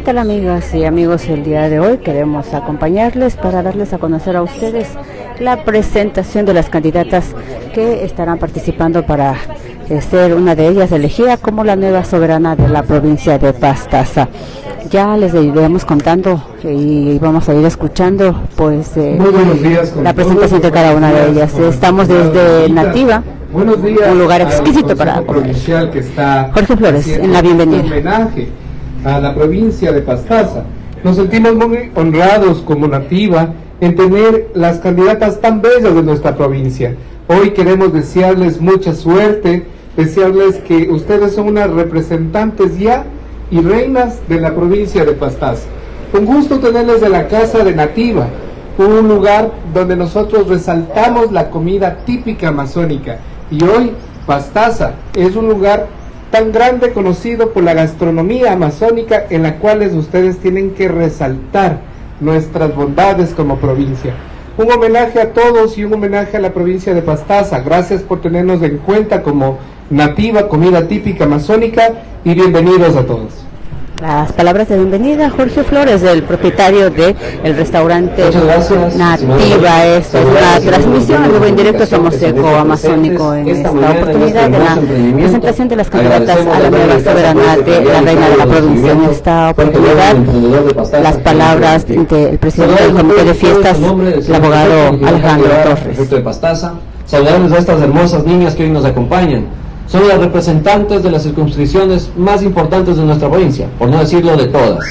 ¿Qué tal amigas y amigos? El día de hoy queremos acompañarles para darles a conocer a ustedes la presentación de las candidatas que estarán participando para eh, ser una de ellas elegida como la nueva soberana de la provincia de Pastaza. Ya les iremos contando y vamos a ir escuchando pues eh, la presentación de cada una de ellas. Estamos desde Nativa. un lugar exquisito para comer. Jorge Flores, en la bienvenida a la provincia de Pastaza. Nos sentimos muy honrados como nativa en tener las candidatas tan bellas de nuestra provincia. Hoy queremos desearles mucha suerte, desearles que ustedes son unas representantes ya y reinas de la provincia de Pastaza. Un gusto tenerles de la casa de Nativa, un lugar donde nosotros resaltamos la comida típica amazónica. Y hoy Pastaza es un lugar tan grande conocido por la gastronomía amazónica en la cual ustedes tienen que resaltar nuestras bondades como provincia. Un homenaje a todos y un homenaje a la provincia de Pastaza. Gracias por tenernos en cuenta como nativa, comida típica amazónica y bienvenidos a todos. Las palabras de bienvenida, Jorge Flores, el propietario del el restaurante Nativa. Esto es una transmisión en vivo en directo, somos eco amazónico en esta oportunidad de la presentación de las candidatas a la nueva soberana de la reina de la provincia. En esta oportunidad, las palabras del presidente del comité de fiestas, el abogado Alejandro Torres. Saludamos a estas hermosas niñas que hoy nos acompañan son las representantes de las circunscripciones más importantes de nuestra provincia, por no decirlo de todas.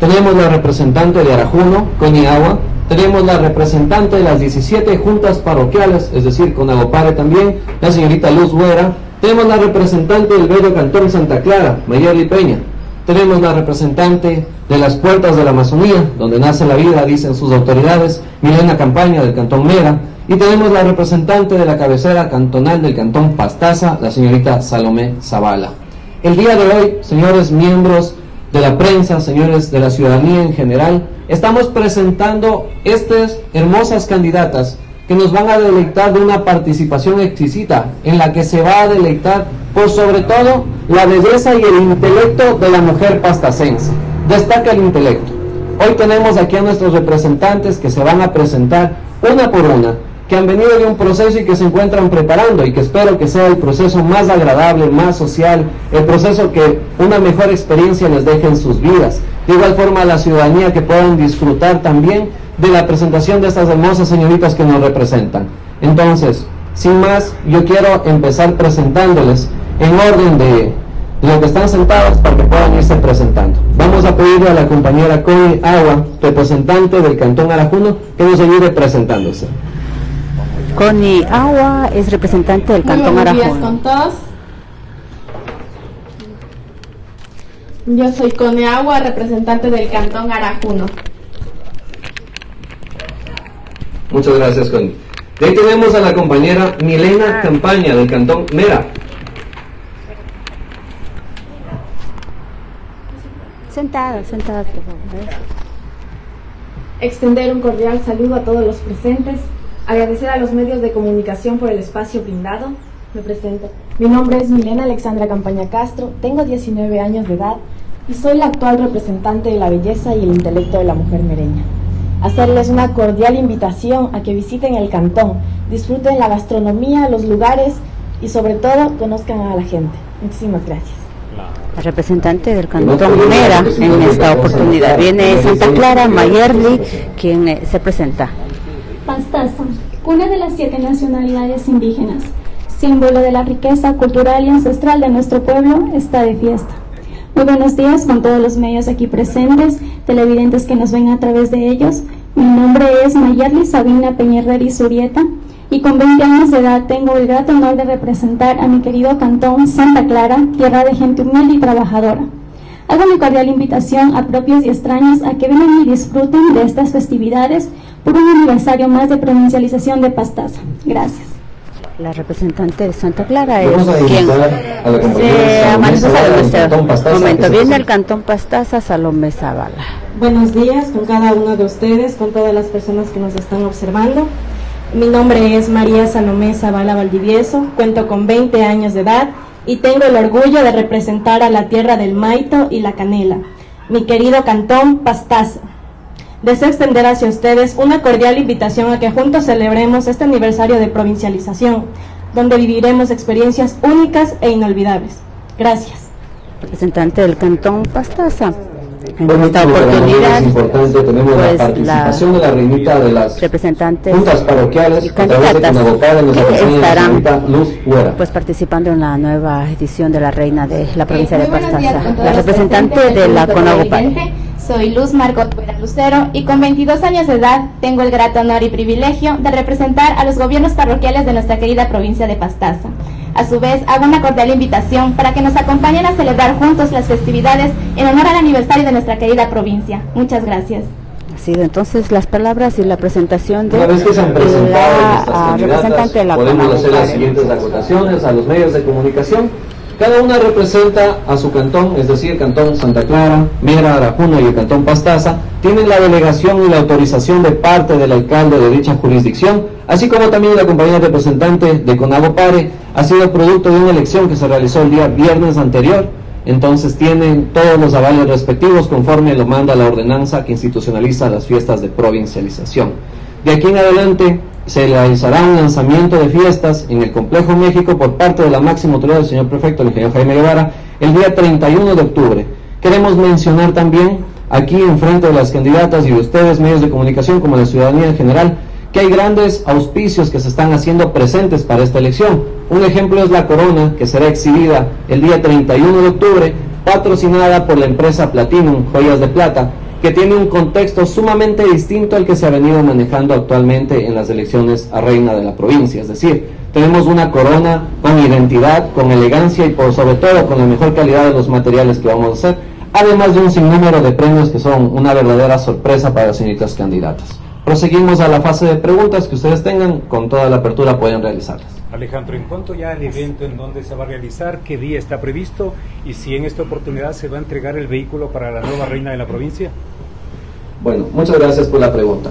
Tenemos la representante de Arajuno, Coniagua, tenemos la representante de las 17 juntas parroquiales, es decir, con Agopare también, la señorita Luz Huera, tenemos la representante del bello cantón Santa Clara, Mayerly Peña, tenemos la representante de las puertas de la Amazonía, donde nace la vida, dicen sus autoridades, Milena Campaña del cantón Mera, y tenemos la representante de la cabecera cantonal del cantón Pastaza, la señorita Salomé Zavala. El día de hoy, señores miembros de la prensa, señores de la ciudadanía en general, estamos presentando estas hermosas candidatas que nos van a deleitar de una participación exquisita en la que se va a deleitar por sobre todo la belleza y el intelecto de la mujer pastacense. Destaca el intelecto. Hoy tenemos aquí a nuestros representantes que se van a presentar una por una que han venido de un proceso y que se encuentran preparando y que espero que sea el proceso más agradable, más social, el proceso que una mejor experiencia les deje en sus vidas. De igual forma a la ciudadanía que puedan disfrutar también de la presentación de estas hermosas señoritas que nos representan. Entonces, sin más, yo quiero empezar presentándoles en orden de lo que están sentados para que puedan irse presentando. Vamos a pedirle a la compañera Connie Agua, representante del Cantón Arajuno, que nos ayude presentándose. Connie Agua es representante del Cantón Arajuno. Buenos días con todos. Yo soy Connie Agua, representante del Cantón Arajuno. Muchas gracias, Connie. De ahí tenemos a la compañera Milena Campaña del Cantón Mera. Sentada, sentada, por favor. Extender un cordial saludo a todos los presentes Agradecer a los medios de comunicación por el espacio brindado. Me presento. Mi nombre es Milena Alexandra Campaña Castro, tengo 19 años de edad y soy la actual representante de la belleza y el intelecto de la mujer mereña. Hacerles una cordial invitación a que visiten el cantón, disfruten la gastronomía, los lugares y sobre todo conozcan a la gente. Muchísimas gracias. La representante del cantón Mera en esta oportunidad viene Santa Clara Mayerly, quien eh, se presenta. Pastaza, una de las siete nacionalidades indígenas, símbolo de la riqueza cultural y ancestral de nuestro pueblo, está de fiesta. Muy buenos días con todos los medios aquí presentes, televidentes que nos ven a través de ellos. Mi nombre es Mayerly Sabina Peñerreri Surieta y con 20 años de edad tengo el grato honor de representar a mi querido cantón Santa Clara, tierra de gente humilde y trabajadora. Hago mi cordial invitación a propios y extraños a que vengan y disfruten de estas festividades por un aniversario más de provincialización de Pastaza. Gracias. La representante de Santa Clara es quien se manifestado en este momento. Viene el Cantón Pastaza, Salomé Zavala. Buenos días con cada uno de ustedes, con todas las personas que nos están observando. Mi nombre es María Salomé Zavala Valdivieso, cuento con 20 años de edad y tengo el orgullo de representar a la tierra del Maito y la Canela. mi querido Cantón Pastaza. Deseo extender hacia ustedes una cordial invitación a que juntos celebremos este aniversario de provincialización, donde viviremos experiencias únicas e inolvidables. Gracias. Representante del Cantón Pastaza. En esta oportunidad es importante, tenemos pues, la participación la de la reinita de las representantes juntas parroquiales y candidatas que estarán Luz pues participando en la nueva edición de la reina de la provincia de Pastaza. La representante de la CONAGOPAL. Soy Luz Margot Lucero y con 22 años de edad tengo el grato honor y privilegio de representar a los gobiernos parroquiales de nuestra querida provincia de Pastaza. A su vez, hago una cordial invitación para que nos acompañen a celebrar juntos las festividades en honor al aniversario de nuestra querida provincia. Muchas gracias. Sí, entonces las palabras y la presentación de Una vez que se han presentado la representante de la podemos hacer las siguientes acotaciones a los medios de comunicación cada una representa a su cantón, es decir, Cantón Santa Clara, Mera, Arajuna y el Cantón Pastaza, tienen la delegación y la autorización de parte del alcalde de dicha jurisdicción, así como también la compañía representante de Pare, ha sido producto de una elección que se realizó el día viernes anterior, entonces tienen todos los avales respectivos conforme lo manda la ordenanza que institucionaliza las fiestas de provincialización. De aquí en adelante, se realizará un lanzamiento de fiestas en el Complejo México por parte de la máxima autoridad del señor prefecto, el ingeniero Jaime Guevara, el día 31 de octubre. Queremos mencionar también aquí en frente de las candidatas y de ustedes, medios de comunicación, como la ciudadanía en general, que hay grandes auspicios que se están haciendo presentes para esta elección. Un ejemplo es la corona, que será exhibida el día 31 de octubre, patrocinada por la empresa Platinum Joyas de Plata, que tiene un contexto sumamente distinto al que se ha venido manejando actualmente en las elecciones a reina de la provincia. Es decir, tenemos una corona con identidad, con elegancia y por sobre todo con la mejor calidad de los materiales que vamos a hacer, además de un sinnúmero de premios que son una verdadera sorpresa para las señoritas candidatas. Proseguimos a la fase de preguntas que ustedes tengan, con toda la apertura pueden realizarlas. Alejandro, en cuanto ya al evento en donde se va a realizar, qué día está previsto y si en esta oportunidad se va a entregar el vehículo para la nueva reina de la provincia. Bueno, muchas gracias por la pregunta.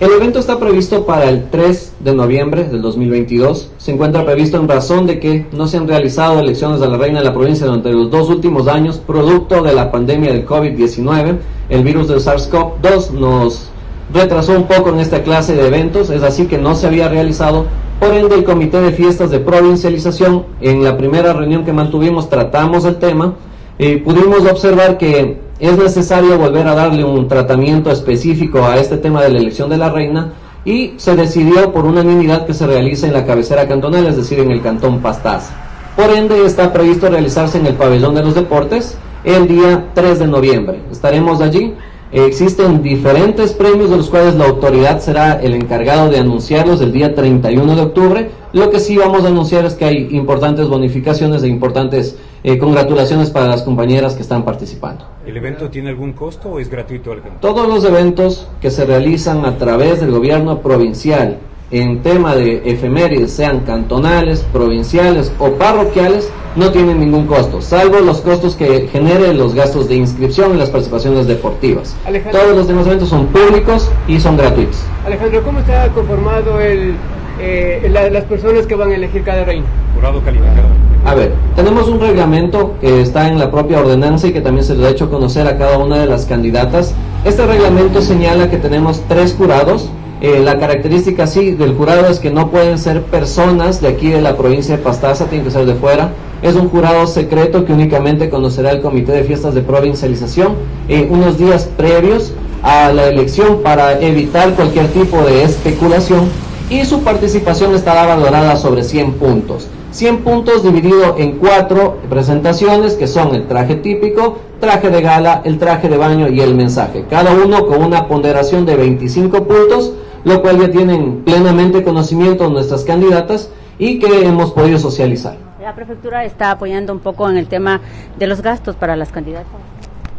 El evento está previsto para el 3 de noviembre del 2022. Se encuentra previsto en razón de que no se han realizado elecciones de la reina de la provincia durante los dos últimos años, producto de la pandemia del COVID-19. El virus del SARS-CoV-2 nos retrasó un poco en esta clase de eventos, es así que no se había realizado por ende, el Comité de Fiestas de Provincialización, en la primera reunión que mantuvimos, tratamos el tema. y pudimos observar que es necesario volver a darle un tratamiento específico a este tema de la elección de la reina y se decidió por unanimidad que se realice en la cabecera cantonal, es decir, en el cantón Pastaza. Por ende, está previsto realizarse en el pabellón de los deportes el día 3 de noviembre. Estaremos allí Existen diferentes premios de los cuales la autoridad será el encargado de anunciarlos el día 31 de octubre. Lo que sí vamos a anunciar es que hay importantes bonificaciones e importantes eh, congratulaciones para las compañeras que están participando. ¿El evento tiene algún costo o es gratuito? Todos los eventos que se realizan a través del gobierno provincial en tema de efemérides, sean cantonales, provinciales o parroquiales, no tienen ningún costo, salvo los costos que genere los gastos de inscripción y las participaciones deportivas. Todos los demás eventos son públicos y son gratuitos. Alejandro, ¿cómo está conformado el, eh, las personas que van a elegir cada reino? Jurado calificado. A ver, tenemos un reglamento que está en la propia ordenanza y que también se le ha hecho conocer a cada una de las candidatas. Este reglamento señala que tenemos tres jurados eh, la característica sí del jurado es que no pueden ser personas de aquí de la provincia de Pastaza, tienen que ser de fuera. Es un jurado secreto que únicamente conocerá el Comité de Fiestas de Provincialización eh, unos días previos a la elección para evitar cualquier tipo de especulación y su participación estará valorada sobre 100 puntos. 100 puntos dividido en cuatro presentaciones que son el traje típico, traje de gala, el traje de baño y el mensaje. Cada uno con una ponderación de 25 puntos lo cual ya tienen plenamente conocimiento nuestras candidatas y que hemos podido socializar. La prefectura está apoyando un poco en el tema de los gastos para las candidatas.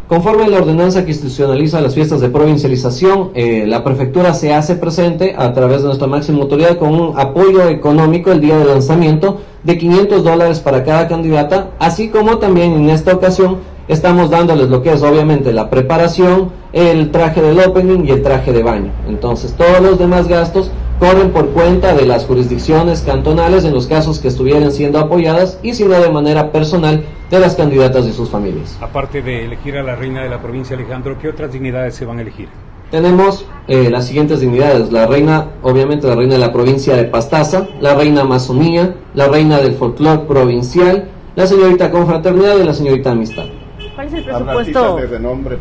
Conforme la ordenanza que institucionaliza las fiestas de provincialización, eh, la prefectura se hace presente a través de nuestra máxima autoridad con un apoyo económico el día de lanzamiento de 500 dólares para cada candidata, así como también en esta ocasión estamos dándoles lo que es obviamente la preparación, el traje del opening y el traje de baño. Entonces todos los demás gastos corren por cuenta de las jurisdicciones cantonales en los casos que estuvieran siendo apoyadas y si no de manera personal de las candidatas y sus familias. Aparte de elegir a la reina de la provincia Alejandro, ¿qué otras dignidades se van a elegir? Tenemos eh, las siguientes dignidades, la reina, obviamente la reina de la provincia de Pastaza, la reina Amazonía, la reina del folclore provincial, la señorita confraternidad y la señorita amistad.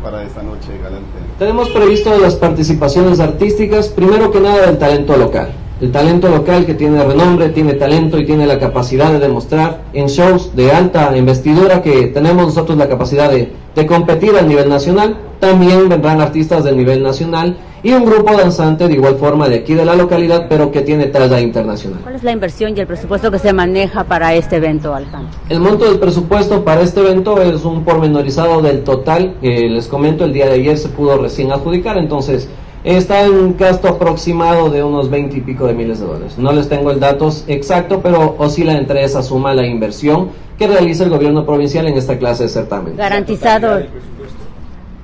Para esta noche galante. Tenemos previsto las participaciones artísticas, primero que nada del talento local. El talento local que tiene renombre, tiene talento y tiene la capacidad de demostrar en shows de alta investidura que tenemos nosotros la capacidad de, de competir a nivel nacional. También vendrán artistas del nivel nacional y un grupo danzante de igual forma de aquí de la localidad, pero que tiene talla internacional. ¿Cuál es la inversión y el presupuesto que se maneja para este evento, Alejandro? El monto del presupuesto para este evento es un pormenorizado del total que les comento el día de ayer se pudo recién adjudicar, entonces está en un gasto aproximado de unos 20 y pico de miles de dólares. No les tengo el dato exacto, pero oscila entre esa suma la inversión que realiza el gobierno provincial en esta clase de certamen. Garantizado.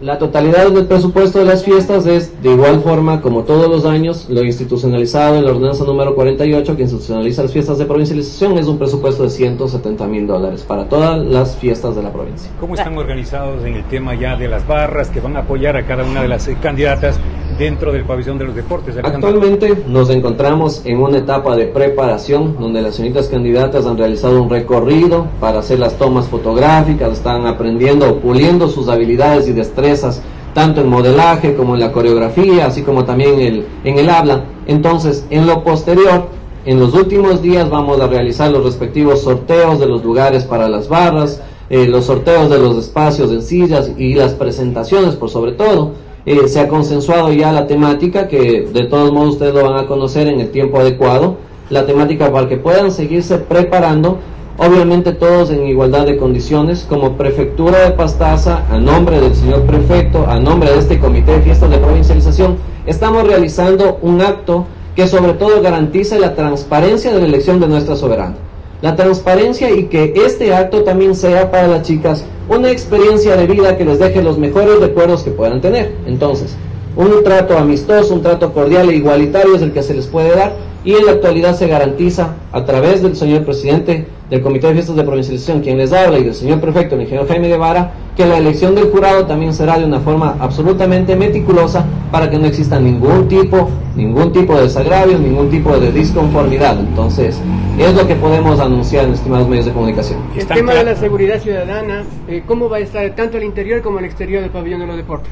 La totalidad del presupuesto de las fiestas es de igual forma como todos los años lo institucionalizado en la ordenanza número 48 que institucionaliza las fiestas de provincialización es un presupuesto de 170 mil dólares para todas las fiestas de la provincia. ¿Cómo están organizados en el tema ya de las barras que van a apoyar a cada una de las eh, candidatas dentro del pabellón de los deportes? Actualmente nos encontramos en una etapa de preparación donde las señoritas candidatas han realizado un recorrido para hacer las tomas fotográficas, están aprendiendo o puliendo sus habilidades y destrezas tanto en modelaje como en la coreografía, así como también el- en el habla. Entonces, en lo posterior, en los últimos días vamos a realizar los respectivos sorteos de los lugares para las barras, eh, los sorteos de los espacios en sillas y las presentaciones por sobre todo. Eh, se ha consensuado ya la temática que de todos modos ustedes lo van a conocer en el tiempo adecuado, la temática para que puedan seguirse preparando, obviamente todos en igualdad de condiciones, como prefectura de Pastaza, a nombre del señor prefecto, a nombre de este comité de fiestas de provincialización, estamos realizando un acto que sobre todo garantice la transparencia de la elección de nuestra soberana. La transparencia y que este acto también sea para las chicas una experiencia de vida que les deje los mejores recuerdos que puedan tener. Entonces, un trato amistoso, un trato cordial e igualitario es el que se les puede dar y en la actualidad se garantiza a través del señor presidente del Comité de Fiestas de Provincialización, quien les habla, y del señor prefecto, el ingeniero Jaime Guevara, que la elección del jurado también será de una forma absolutamente meticulosa para que no exista ningún tipo, ningún tipo de desagravio, ningún tipo de disconformidad. Entonces, es lo que podemos anunciar en estimados medios de comunicación. El tema de la seguridad ciudadana, eh, ¿cómo va a estar tanto el interior como el exterior del pabellón de los deportes?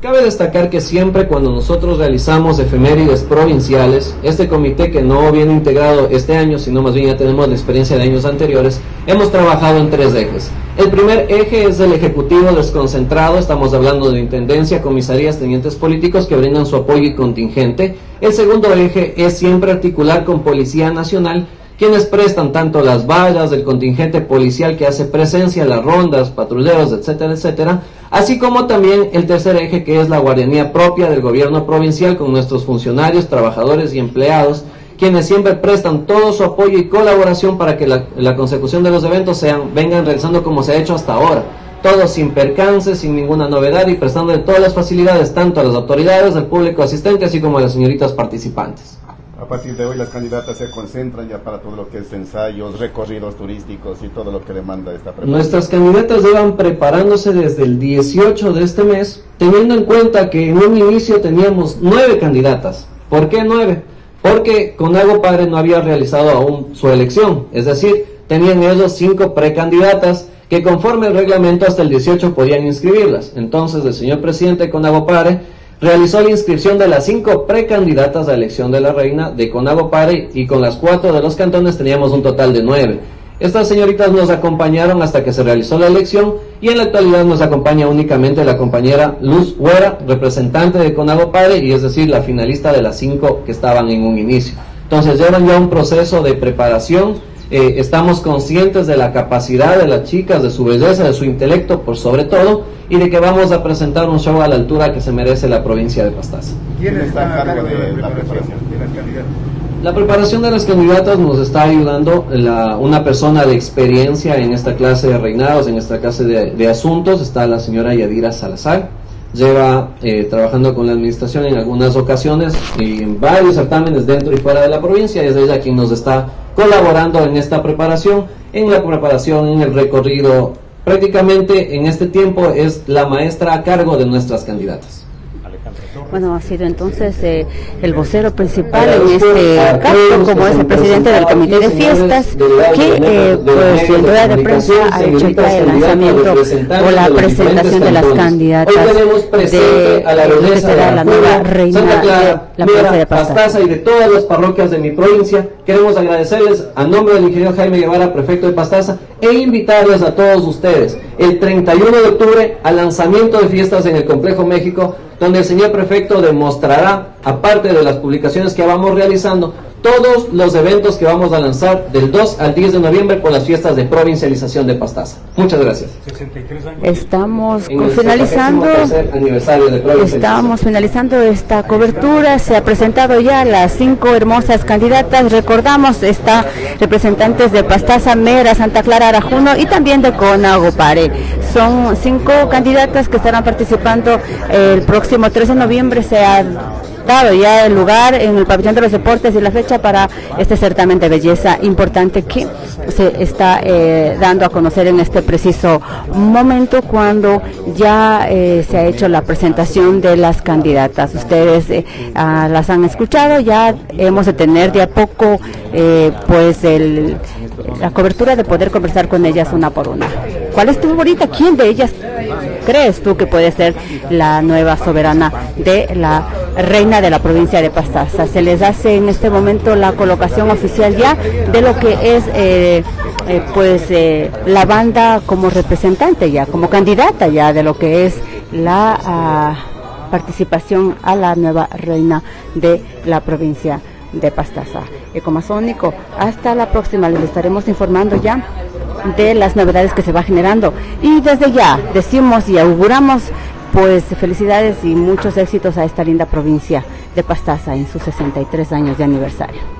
Cabe destacar que siempre cuando nosotros realizamos efemérides provinciales, este comité que no viene integrado este año, sino más bien ya tenemos la experiencia de años anteriores, hemos trabajado en tres ejes. El primer eje es el ejecutivo desconcentrado, estamos hablando de intendencia, comisarías, tenientes políticos que brindan su apoyo y contingente. El segundo eje es siempre articular con Policía Nacional quienes prestan tanto las vallas del contingente policial que hace presencia, las rondas, patrulleros, etcétera, etcétera, así como también el tercer eje que es la guardianía propia del gobierno provincial con nuestros funcionarios, trabajadores y empleados, quienes siempre prestan todo su apoyo y colaboración para que la, consecución de los eventos sean, vengan realizando como se ha hecho hasta ahora. Todo sin percances, sin ninguna novedad y prestando todas las facilidades tanto a las autoridades, al público asistente, así como a las señoritas participantes. A partir de hoy las candidatas se concentran ya para todo lo que es ensayos, recorridos turísticos y todo lo que demanda esta preparación. Nuestras candidatas llevan preparándose desde el 18 de este mes, teniendo en cuenta que en un inicio teníamos nueve candidatas. ¿Por qué nueve? Porque Conago Padre no había realizado aún su elección, es decir, tenían ellos cinco precandidatas que conforme el reglamento hasta el 18 podían inscribirlas. Entonces el señor presidente de Conago Padre realizó la inscripción de las cinco precandidatas a elección de la reina de Conago Padre y con las cuatro de los cantones teníamos un total de nueve. Estas señoritas nos acompañaron hasta que se realizó la elección y en la actualidad nos acompaña únicamente la compañera Luz Huera, representante de Conago Padre y es decir, la finalista de las cinco que estaban en un inicio. Entonces llevan ya un proceso de preparación, eh, estamos conscientes de la capacidad de las chicas, de su belleza, de su intelecto por sobre todo y de que vamos a presentar un show a la altura que se merece la provincia de Pastaza. ¿Quién está a cargo de la preparación? La preparación de las candidatas nos está ayudando la- una persona de experiencia en esta clase de reinados, en esta clase de, de asuntos. Está la señora Yadira Salazar. Lleva eh, trabajando con la administración en algunas ocasiones y en varios certámenes dentro y fuera de la provincia, es ella quien nos está colaborando en esta preparación, en la preparación, en el recorrido. Prácticamente en este tiempo es la maestra a cargo de nuestras candidatas. Bueno, ha sido entonces eh, el vocero principal en este caso, como es el presidente del comité de fiestas, que eh, pues en rueda de prensa ha hecho ya el lanzamiento o la presentación de las candidatas de la será la nueva reina de la provincia de Pastaza y de todas las parroquias de mi provincia. Queremos agradecerles a nombre del ingeniero Jaime Guevara, prefecto de Pastaza, e invitarles a todos ustedes el 31 de octubre al lanzamiento de fiestas en el Complejo México donde el señor prefecto demostrará, aparte de las publicaciones que vamos realizando, todos los eventos que vamos a lanzar del 2 al 10 de noviembre por las fiestas de provincialización de Pastaza. Muchas gracias. Estamos finalizando estamos finalizando esta cobertura. Se ha presentado ya las cinco hermosas candidatas. Recordamos está representantes de Pastaza, Mera, Santa Clara, Arajuno y también de Conagopare. Son cinco candidatas que estarán participando el próximo 13 de noviembre. Se ha ya el lugar en el pabellón de los deportes y la fecha para este certamen de belleza importante que se está eh, dando a conocer en este preciso momento cuando ya eh, se ha hecho la presentación de las candidatas. Ustedes eh, ah, las han escuchado, ya hemos de tener de a poco pues la cobertura de poder conversar con ellas una por una. ¿Cuál es tu favorita? ¿Quién de ellas crees tú que puede ser la nueva soberana de la reina de la provincia de Pastaza? Se les hace en este momento la colocación oficial ya de lo que es eh, eh, pues eh, la banda como representante ya, como candidata ya de lo que es la ah, participación a la nueva reina de la provincia de Pastaza. Ecomazónico, hasta la próxima, les estaremos informando ya de las novedades que se va generando. Y desde ya decimos y auguramos pues felicidades y muchos éxitos a esta linda provincia de Pastaza en sus 63 años de aniversario.